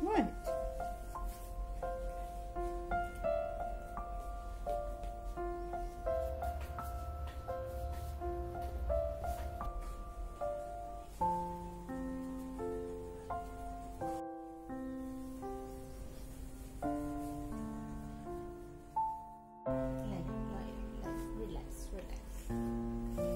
What? Like, relax, relax.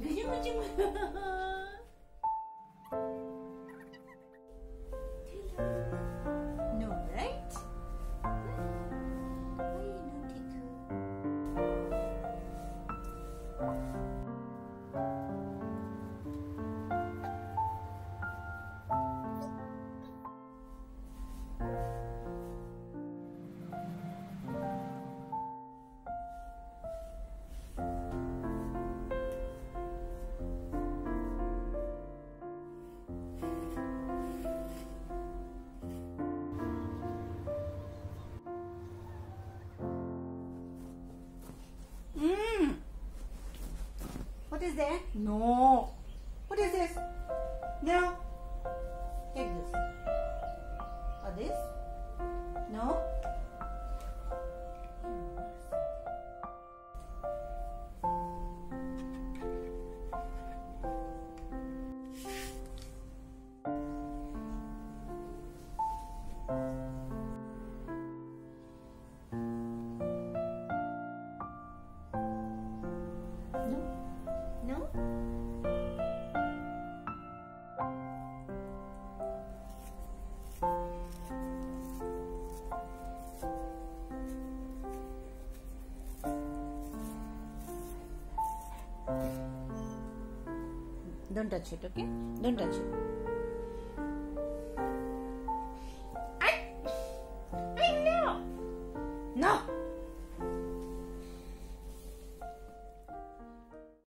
ぐじゅぐ What is that? No. What is this? No. Take this. Or this? No. Don't touch it, okay? Don't touch it. I, I know. No.